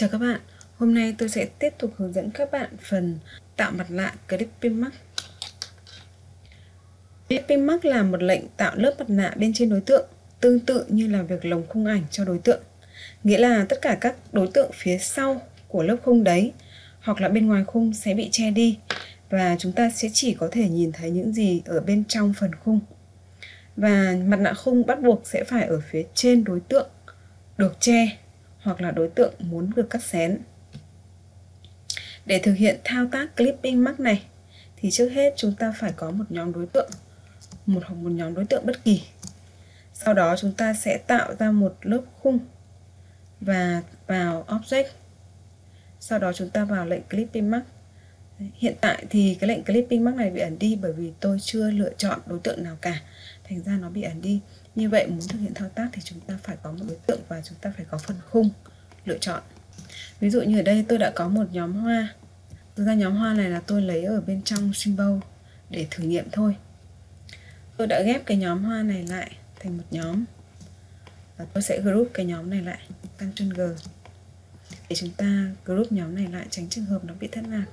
Chào các bạn, hôm nay tôi sẽ tiếp tục hướng dẫn các bạn phần tạo mặt nạ Clipping Mask. Clipping Mask là một lệnh tạo lớp mặt nạ bên trên đối tượng, tương tự như là việc lồng khung ảnh cho đối tượng. Nghĩa là tất cả các đối tượng phía sau của lớp khung đấy hoặc là bên ngoài khung sẽ bị che đi và chúng ta sẽ chỉ có thể nhìn thấy những gì ở bên trong phần khung. Và mặt nạ khung bắt buộc sẽ phải ở phía trên đối tượng được che hoặc là đối tượng muốn được cắt xén. Để thực hiện thao tác clipping mask này thì trước hết chúng ta phải có một nhóm đối tượng, một hoặc một nhóm đối tượng bất kỳ. Sau đó chúng ta sẽ tạo ra một lớp khung và vào object. Sau đó chúng ta vào lệnh clipping mask. Hiện tại thì cái lệnh clipping mask này bị ẩn đi bởi vì tôi chưa lựa chọn đối tượng nào cả. Thành ra nó bị ẩn đi như vậy muốn thực hiện thao tác thì chúng ta phải có một đối tượng và chúng ta phải có phần khung, lựa chọn. Ví dụ như ở đây tôi đã có một nhóm hoa. Thực ra nhóm hoa này là tôi lấy ở bên trong symbol để thử nghiệm thôi. Tôi đã ghép cái nhóm hoa này lại thành một nhóm và tôi sẽ group cái nhóm này lại Ctrl G. Để chúng ta group nhóm này lại tránh trường hợp nó bị thất lạc.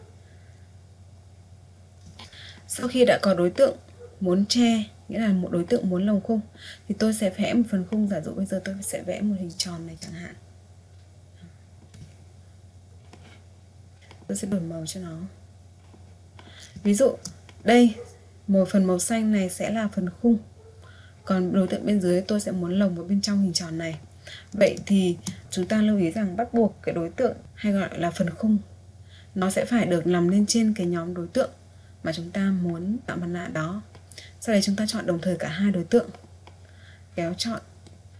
Sau khi đã có đối tượng muốn che nghĩa là một đối tượng muốn lồng khung. Thì tôi sẽ vẽ một phần khung, giả dụ bây giờ tôi sẽ vẽ một hình tròn này chẳng hạn. Tôi sẽ đổi màu cho nó. Ví dụ, đây, một phần màu xanh này sẽ là phần khung. Còn đối tượng bên dưới, tôi sẽ muốn lồng vào bên trong hình tròn này. Vậy thì chúng ta lưu ý rằng bắt buộc cái đối tượng hay gọi là phần khung, nó sẽ phải được nằm lên trên cái nhóm đối tượng mà chúng ta muốn tạo mặt nạ đó sau đấy chúng ta chọn đồng thời cả hai đối tượng. Kéo chọn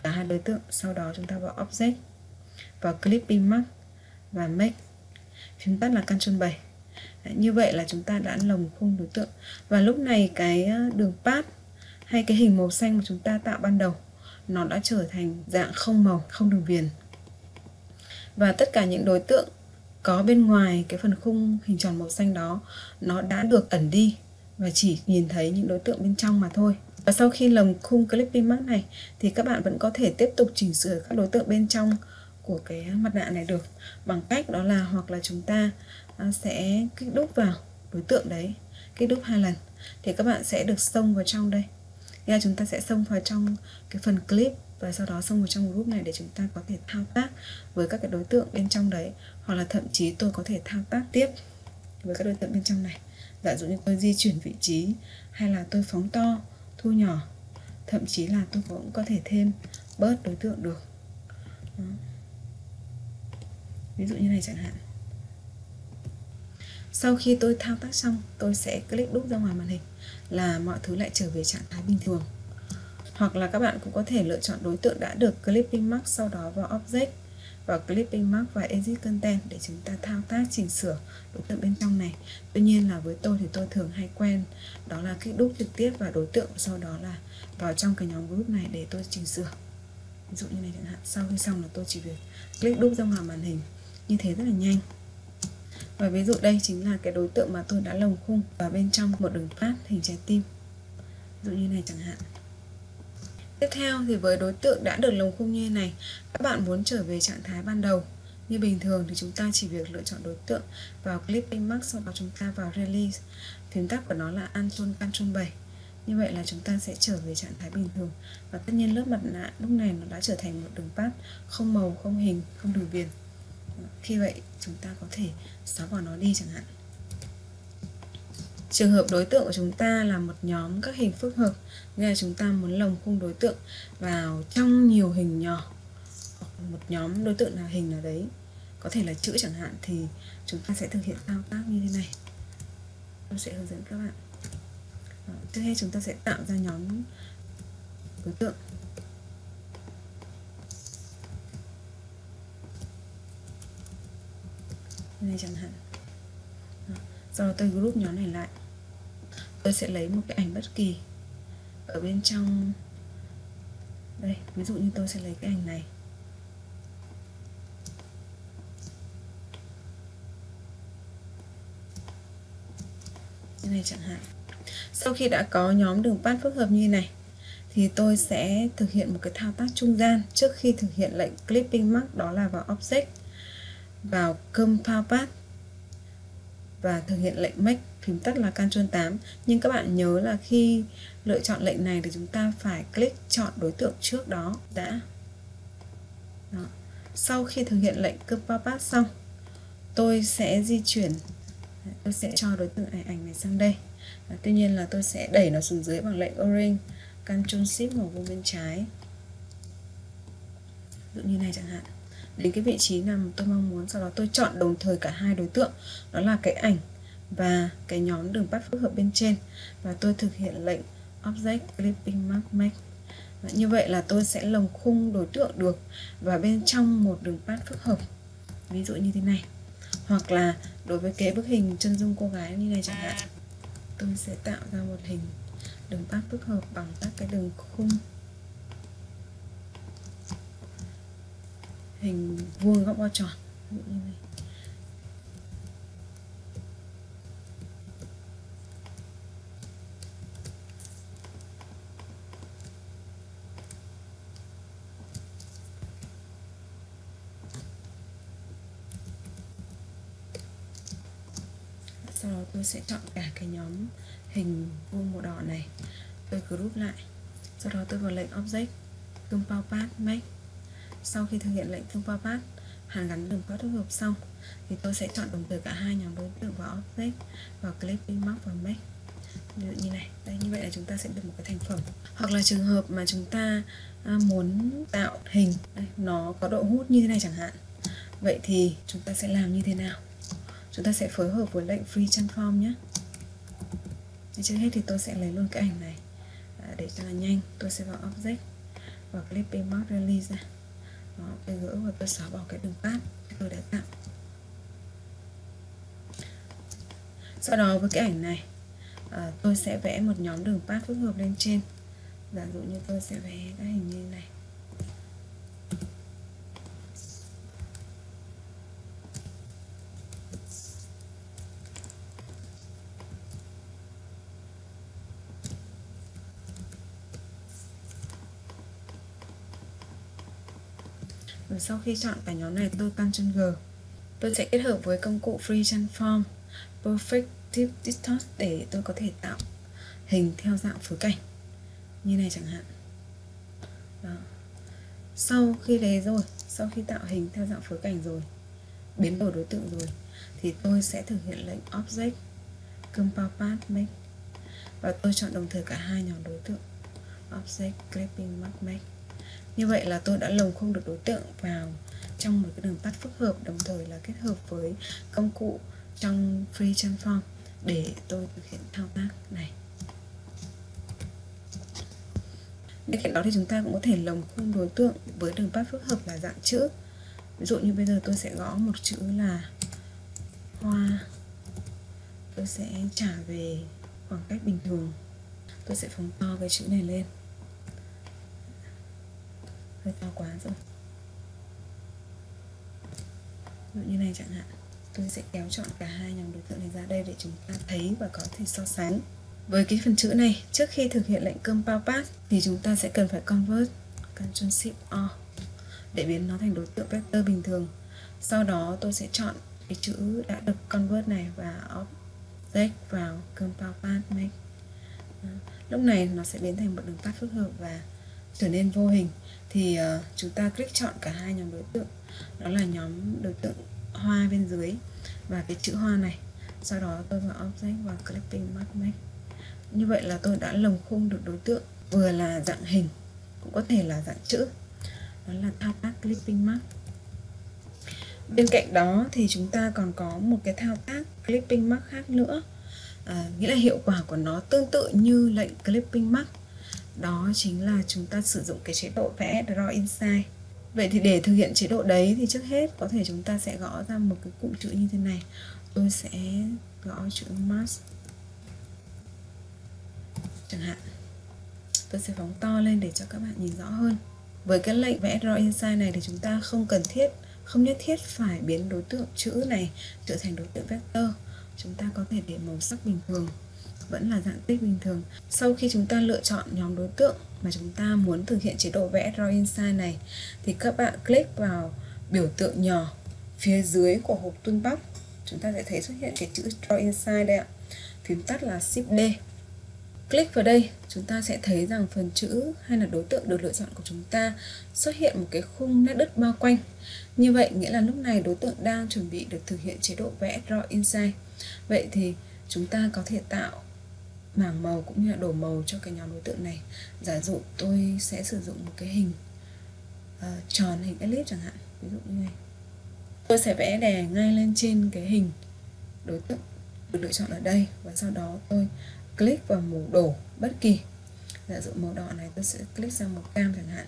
cả hai đối tượng sau đó chúng ta vào object vào clipping mask và make. Phím tắt là Ctrl 7 đấy, như vậy là chúng ta đã lồng khung đối tượng. Và lúc này cái ờ, đường path hay cái hình màu xanh mà chúng ta tạo ban đầu nó đã trở thành dạng không màu không đường viền. Và tất cả những đối tượng có bên ngoài cái phần khung hình tròn màu xanh đó nó đã được ẩn đi và chỉ nhìn thấy những đối tượng bên trong mà thôi. Và sau khi lồng khung clipping mask này, thì các bạn vẫn có thể tiếp tục chỉnh sửa các đối tượng bên trong của cái mặt nạ này được. Bằng cách đó là hoặc là chúng ta à, sẽ kích đúc vào đối tượng đấy, kích đúc hai lần, thì các bạn sẽ được xông vào trong đây. Nghĩa là chúng ta sẽ xông vào trong cái phần clip và sau đó xông vào trong group này để chúng ta có thể thao tác với các cái đối tượng bên trong đấy. Hoặc là thậm chí tôi có thể thao tác tiếp với các đối tượng bên trong này giả dụ như tôi di chuyển vị trí, hay là tôi phóng to, thu nhỏ, thậm chí là tôi cũng có thể thêm bớt đối tượng được. Đó. ví dụ như này chẳng hạn. Sau khi tôi thao tác xong, tôi sẽ click đúc ra ngoài màn hình, là mọi thứ lại trở về trạng thái bình thường. Hoặc là các bạn cũng có thể lựa chọn đối tượng đã được clipping mark sau đó vào object vào clipping mark và edit content để chúng ta thao tác, chỉnh sửa đối tượng bên trong này. Tuy nhiên là với tôi thì tôi thường hay quen, đó là kích đúc trực tiếp vào đối tượng sau đó là vào trong cái nhóm group này để tôi chỉnh sửa. Ví dụ như này chẳng hạn, sau khi xong là tôi chỉ việc click đúc ra ngoài màn hình, như thế rất là nhanh. Và ví dụ đây chính là cái đối tượng mà tôi đã lồng khung vào bên trong một đường phát hình trái tim. Ví dụ như này chẳng hạn. Tiếp theo thì với đối tượng đã được lồng khung như này, các bạn muốn trở về trạng thái ban đầu. Như bình thường thì chúng ta chỉ việc lựa chọn đối tượng vào clipping Max sau đó chúng ta vào release. Phím tắt của nó là Ctrl Ctrl 7 như vậy là chúng ta sẽ trở về trạng thái bình thường. Và tất nhiên lớp mặt nạ lúc này nó đã trở thành một đường path không màu không hình không đường viền. Khi vậy chúng ta có thể xóa bỏ nó đi chẳng hạn. Trường hợp đối tượng của chúng ta là một nhóm các hình phức hợp Nghĩa là chúng ta muốn lồng khung đối tượng vào trong nhiều hình nhỏ. Một nhóm đối tượng là hình nào đấy, Có thể là chữ chẳng hạn, Thì chúng ta sẽ thực hiện thao tác như thế này. Tôi sẽ hướng dẫn các bạn. Ờ, trước hết chúng ta sẽ tạo ra nhóm đối tượng. Như này chẳng hạn sau đó tôi group nhóm này lại, tôi sẽ lấy một cái ảnh bất kỳ ở bên trong. Đây, ví dụ như tôi sẽ lấy cái ảnh này. Như này chẳng hạn. Sau khi đã có nhóm đường path phức hợp như này, thì tôi sẽ thực hiện một cái thao tác trung gian. Trước khi thực hiện lệnh clipping mark, đó là vào object, vào Compound Path và thực hiện lệnh Make phím tắt là Ctrl 8 nhưng các bạn nhớ là khi lựa chọn lệnh này thì chúng ta phải click chọn đối tượng trước đó đã. Đó. sau khi thực hiện lệnh cướp pass xong tôi sẽ di chuyển. Tôi sẽ cho đối tượng ảnh ảnh này sang đây. À, tuy nhiên là tôi sẽ đẩy nó xuống dưới bằng lệnh Orange Ctrl Shift ngồi vùng bên trái. Dụ như này chẳng hạn đến cái vị trí nào tôi mong muốn. Sau đó tôi chọn đồng thời cả hai đối tượng. Đó là cái ảnh và cái nhóm đường bắt phức hợp bên trên. Và tôi thực hiện lệnh object clipping mark make và như vậy là tôi sẽ lồng khung đối tượng được và bên trong một đường path phức hợp. Ví dụ như thế này. Hoặc là đối với cái bức hình chân dung cô gái như này chẳng hạn, tôi sẽ tạo ra một hình đường path phức hợp bằng các cái đường khung. Hình vuông góc bao tròn. Như này. Sau đó tôi sẽ chọn cả cái nhóm hình vuông màu đỏ này. Tôi group lại. Sau đó tôi vào lệnh object compound path, make sau khi thực hiện lệnh compound path hàn gắn đường path hợp xong thì tôi sẽ chọn đồng thời cả hai nhóm đối tượng vào object vào clip mark và make. Ví dụ như này đây như vậy là chúng ta sẽ được một cái thành phẩm. Hoặc là trường hợp mà chúng ta à, muốn tạo hình đây, nó có độ hút như thế này chẳng hạn. Vậy thì chúng ta sẽ làm như thế nào? Chúng ta sẽ phối hợp với lệnh free transform nhé. Trước hết thì tôi sẽ lấy luôn cái ảnh này à, để cho là nhanh. Tôi sẽ vào object và clip mark release ra đó, tôi gỡ và tôi xóa bỏ cái đường path tôi đã tạo. Sau đó với cái ảnh này à, tôi sẽ vẽ một nhóm đường path phức hợp lên trên. Giả dụ như tôi sẽ vẽ cái hình như này. Rồi sau khi chọn cả nhóm này tôi Ctrl G. Tôi sẽ kết hợp với công cụ Free Transform Perfective Distort để tôi có thể tạo hình theo dạng phối cảnh. Như này chẳng hạn. Đó. Sau khi đấy rồi, sau khi tạo hình theo dạng phối cảnh rồi biến đổi đối tượng rồi thì tôi sẽ thực hiện lệnh Object Compound Path Make. Và tôi chọn đồng thời cả hai nhóm đối tượng. Object Clipping Mark Make như vậy là tôi đã lồng khung được đối tượng vào trong một cái đường tắt phức hợp, đồng thời là kết hợp với công cụ trong free transform để tôi thực hiện thao tác này. Bên cạnh đó thì chúng ta cũng có thể lồng khung đối tượng với đường path phức hợp là dạng chữ. Ví dụ như bây giờ tôi sẽ gõ một chữ là hoa. Tôi sẽ trả về khoảng cách bình thường. Tôi sẽ phóng to cái chữ này lên hơi cao quá rồi. Ví dụ như này chẳng hạn, tôi sẽ kéo chọn cả hai nhóm đối tượng này ra đây để chúng ta thấy và có thể so sánh. Với cái phần chữ này, trước khi thực hiện lệnh compound pass thì chúng ta sẽ cần phải convert Ctrl Shift O để biến nó thành đối tượng vector bình thường. Sau đó tôi sẽ chọn cái chữ đã được convert này và object vào compound path make. Lúc này nó sẽ biến thành một đường tắt phức hợp và trở nên vô hình thì uh, chúng ta click chọn cả hai nhóm đối tượng. Đó là nhóm đối tượng hoa bên dưới và cái chữ hoa này. Sau đó tôi vào object và clipping mask make như vậy là tôi đã lồng khung được đối tượng. Vừa là dạng hình cũng có thể là dạng chữ. Đó là thao tác clipping mask bên cạnh đó thì chúng ta còn có một cái thao tác clipping mask khác nữa. À, nghĩa là hiệu quả của nó tương tự như lệnh clipping mask đó chính là chúng ta sử dụng cái chế độ vẽ draw inside vậy thì để thực hiện chế độ đấy thì trước hết có thể chúng ta sẽ gõ ra một cái cụm chữ như thế này. Tôi sẽ gõ chữ mask. Chẳng hạn, tôi sẽ phóng to lên để cho các bạn nhìn rõ hơn. Với cái lệnh vẽ draw inside này thì chúng ta không cần thiết, không nhất thiết phải biến đối tượng chữ này trở thành đối tượng vector. Chúng ta có thể để màu sắc bình thường vẫn là dạng tích bình thường. Sau khi chúng ta lựa chọn nhóm đối tượng mà chúng ta muốn thực hiện chế độ vẽ draw inside này, thì các bạn click vào biểu tượng nhỏ phía dưới của hộp toolbox. Chúng ta sẽ thấy xuất hiện cái chữ Draw Inside đây ạ. Phím tắt là Shift D. Click vào đây, chúng ta sẽ thấy rằng phần chữ hay là đối tượng được lựa chọn của chúng ta xuất hiện một cái khung nét đứt bao quanh. Như vậy, nghĩa là lúc này đối tượng đang chuẩn bị được thực hiện chế độ vẽ Draw Inside. Vậy thì chúng ta có thể tạo mảng màu cũng như là đổ màu cho cái nhóm đối tượng này. Giả dụ tôi sẽ sử dụng một cái hình uh, tròn hình elip chẳng hạn ví dụ như này. Tôi sẽ vẽ đè ngay lên trên cái hình đối tượng được lựa chọn ở đây và sau đó tôi click vào màu đổ bất kỳ. Giả dụ màu đỏ này tôi sẽ click sang màu cam chẳng hạn.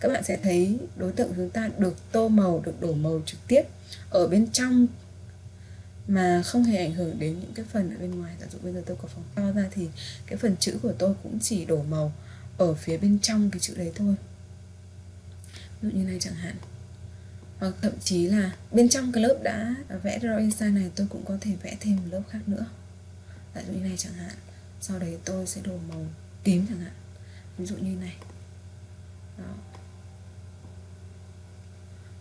Các bạn sẽ thấy đối tượng chúng ta được tô màu được đổ màu trực tiếp ở bên trong mà không hề ảnh hưởng đến những cái phần ở bên ngoài, giả dụ bây giờ tôi có phóng to ra thì cái phần chữ của tôi cũng chỉ đổ màu ở phía bên trong cái chữ đấy thôi. Ví dụ như này chẳng hạn. Hoặc thậm chí là bên trong cái lớp đã vẽ drawing style này, tôi cũng có thể vẽ thêm một lớp khác nữa. Giả dụ như này chẳng hạn. Sau đấy tôi sẽ đổ màu tím chẳng hạn. Ví dụ như này. Đó.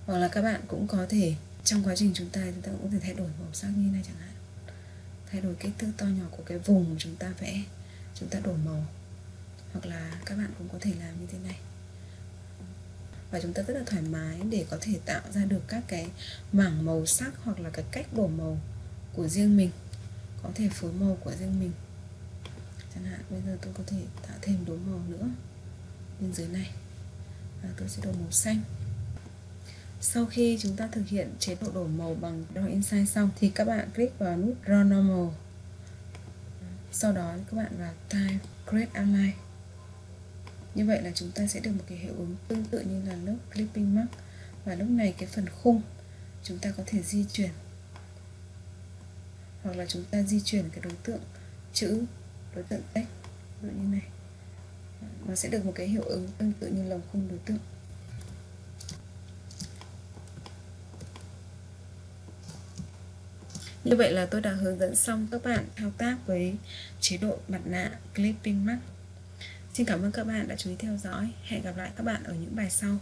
hoặc là các bạn cũng có thể trong quá trình chúng ta chúng ta cũng có thể thay đổi màu sắc như này chẳng hạn. Thay đổi kích thước to nhỏ của cái vùng chúng ta vẽ, chúng ta đổi màu. Hoặc là các bạn cũng có thể làm như thế này. Và chúng ta rất là thoải mái để có thể tạo ra được các cái mảng màu sắc hoặc là cái cách đổ màu của riêng mình. Có thể phối màu của riêng mình. Chẳng hạn bây giờ tôi có thể tạo thêm đố màu nữa bên dưới này. Và tôi sẽ đổ màu xanh sau khi chúng ta thực hiện chế độ đổ màu bằng Draw Insight xong thì các bạn click vào nút Draw Normal. Sau đó các bạn vào Type Create Outline như vậy là chúng ta sẽ được một cái hiệu ứng tương tự như là lớp clipping mark. Và lúc này cái phần khung chúng ta có thể di chuyển. Hoặc là chúng ta di chuyển cái đối tượng chữ, đối tượng text, ví dụ như này. Nó sẽ được một cái hiệu ứng tương tự như lồng khung đối tượng. Như vậy là tôi đã hướng dẫn xong các bạn thao tác với chế độ mặt nạ Clipping Mask. Xin cảm ơn các bạn đã chú ý theo dõi. Hẹn gặp lại các bạn ở những bài sau.